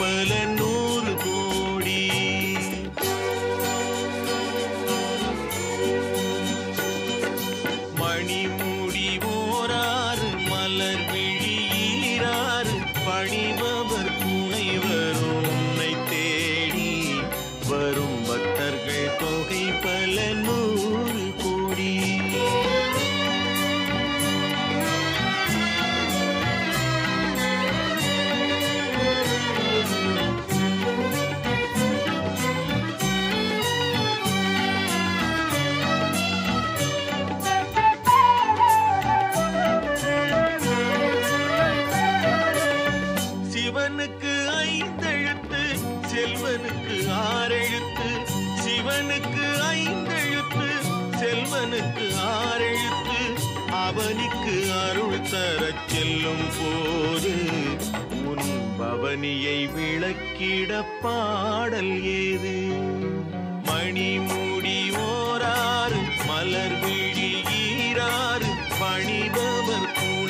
பல நூறு கோடி. மணிமுடி ஓராறு மலர் விழியீராறு பணிவ சிவனுக்கு ஐந்தெழுத்து செல்வனுக்கு ஆறெழுத்து அவனுக்கு அருள் தரச் செல்லும் போது உன் பவனியை விளக்கிட பாடல் ஏது? மணிமுடி ஓராறு மலர் விழி ஈராறு பணிபவர் கூட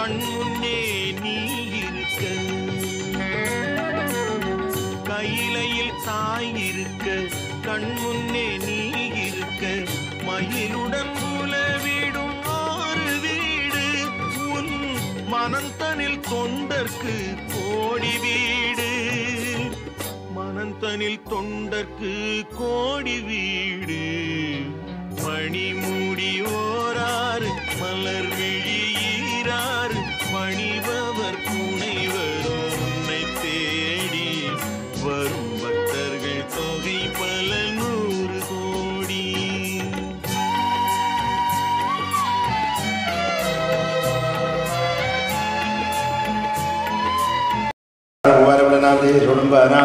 கண்முன்னே நீ இருக்க. கையிலையில் தாயிருக்க கண் முன்னே நீ இருக்க. மயிலுடன் உலவிடும் ஆறு வீடு. உன் மனந்தனில் தொண்டர்க்கு கோடி வீடு. மனந்தனில் தொண்டர்க்கு கோடி வீடு. மணிமுடி ஓராறு மலர் வீடு. அதாவது சுடும்பானா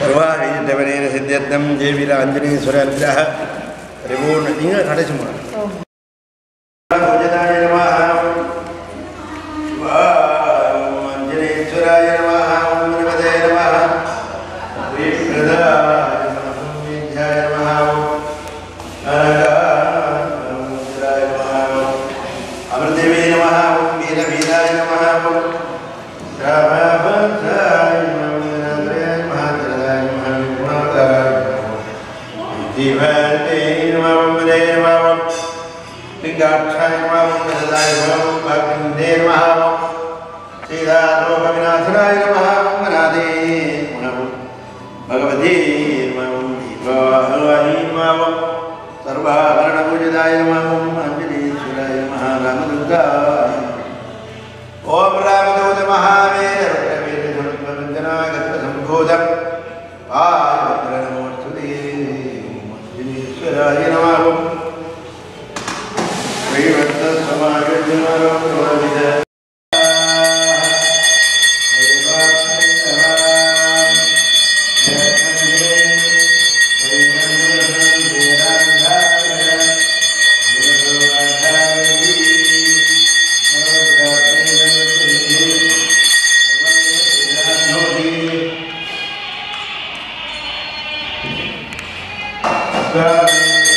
சர்வாஹரிதவனேன சித்தியத்தம் ஜெயவீர ஆஞ்சநேய சுரந்தா ரிபூர்ண நீங்கள் கடைசி முறை. लिङ्गाक्षाय नमः ॐ गददाय नमः ॐ भक्तिन्दे नमः ॐ श्रीराघवविनाथनाय नमः ॐ नादे नमः भगवते नमः ॐ दीपावाहि नमः ॐ सर्वाभरणपूजिताय नमः ॐ अञ्जलीश्वराय नमः रामदूताय ॐ रामदूतमहावीरवन्दनागतसम्भोधम् पार्वत्र नमोऽस्तुते ॐ अञ्जलीश्वराय नमः ॐ Gracias.